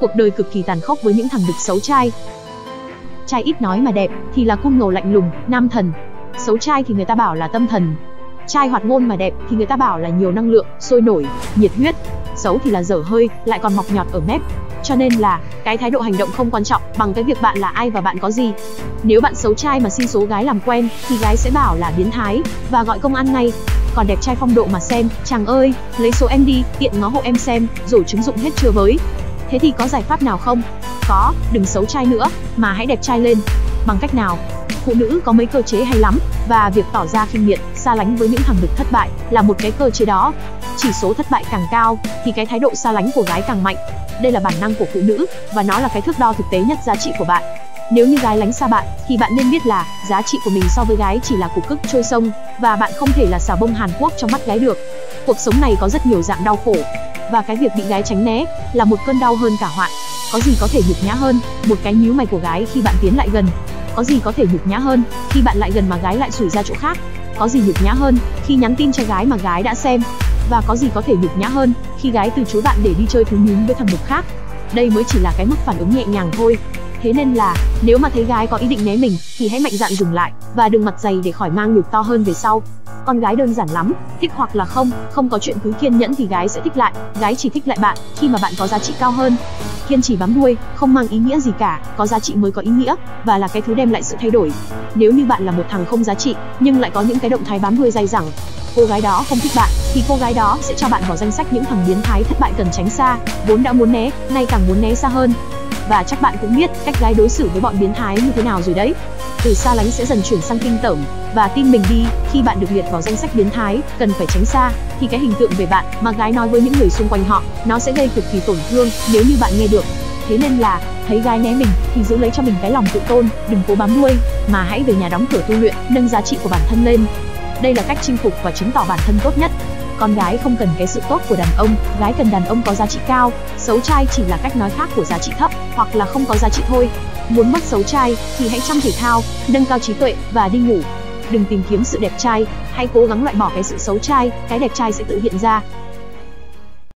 cuộc đời cực kỳ tàn khốc với những thằng đực xấu trai. Trai ít nói mà đẹp thì là cung ngầu lạnh lùng, nam thần. Xấu trai thì người ta bảo là tâm thần. Trai hoạt ngôn mà đẹp thì người ta bảo là nhiều năng lượng, sôi nổi, nhiệt huyết. Xấu thì là dở hơi, lại còn mọc nhọt ở mép. Cho nên là, cái thái độ hành động không quan trọng bằng cái việc bạn là ai và bạn có gì. Nếu bạn xấu trai mà xin số gái làm quen thì gái sẽ bảo là biến thái và gọi công an ngay. Còn đẹp trai phong độ mà xem, chàng ơi, lấy số em đi, tiện ngó hộ em xem, rồi chứng dụng hết chưa với. Thế thì có giải pháp nào không? Có, đừng xấu trai nữa, mà hãy đẹp trai lên. Bằng cách nào? Phụ nữ có mấy cơ chế hay lắm, và việc tỏ ra khinh miệt, xa lánh với những thằng đực thất bại là một cái cơ chế đó. Chỉ số thất bại càng cao thì cái thái độ xa lánh của gái càng mạnh. Đây là bản năng của phụ nữ và nó là cái thước đo thực tế nhất giá trị của bạn. Nếu như gái lánh xa bạn thì bạn nên biết là giá trị của mình so với gái chỉ là cục cức trôi sông và bạn không thể là xà bông Hàn Quốc trong mắt gái được. Cuộc sống này có rất nhiều dạng đau khổ và cái việc bị gái tránh né là một cơn đau hơn cả hoạn. Có gì có thể nhục nhã hơn một cái nhíu mày của gái khi bạn tiến lại gần? Có gì có thể nhục nhã hơn khi bạn lại gần mà gái lại sủi ra chỗ khác? Có gì nhục nhã hơn khi nhắn tin cho gái mà gái đã xem? Và có gì có thể nhục nhã hơn khi gái từ chối bạn để đi chơi thú nhún với thằng mục khác? Đây mới chỉ là cái mức phản ứng nhẹ nhàng thôi. Thế nên là, nếu mà thấy gái có ý định né mình, thì hãy mạnh dạn dừng lại, và đừng mặt dày để khỏi mang nhục to hơn về sau. Con gái đơn giản lắm, thích hoặc là không, không có chuyện cứ kiên nhẫn thì gái sẽ thích lại, gái chỉ thích lại bạn khi mà bạn có giá trị cao hơn. Kiên trì bám đuôi, không mang ý nghĩa gì cả, có giá trị mới có ý nghĩa, và là cái thứ đem lại sự thay đổi. Nếu như bạn là một thằng không giá trị, nhưng lại có những cái động thái bám đuôi dày dẳng, cô gái đó không thích bạn thì cô gái đó sẽ cho bạn vào danh sách những thằng biến thái thất bại cần tránh xa vốn đã muốn né nay càng muốn né xa hơn và chắc bạn cũng biết cách gái đối xử với bọn biến thái như thế nào rồi đấy. Từ xa lánh sẽ dần chuyển sang kinh tởm. Và tin mình đi, khi bạn được liệt vào danh sách biến thái, cần phải tránh xa, thì cái hình tượng về bạn mà gái nói với những người xung quanh họ, nó sẽ gây cực kỳ tổn thương nếu như bạn nghe được. Thế nên là, thấy gái né mình thì giữ lấy cho mình cái lòng tự tôn, đừng cố bám đuôi mà hãy về nhà đóng cửa tu luyện, nâng giá trị của bản thân lên. Đây là cách chinh phục và chứng tỏ bản thân tốt nhất con gái không cần cái sự tốt của đàn ông, gái cần đàn ông có giá trị cao, xấu trai chỉ là cách nói khác của giá trị thấp, hoặc là không có giá trị thôi. Muốn mất xấu trai thì hãy chăm thể thao, nâng cao trí tuệ và đi ngủ. Đừng tìm kiếm sự đẹp trai, hãy cố gắng loại bỏ cái sự xấu trai, cái đẹp trai sẽ tự hiện ra.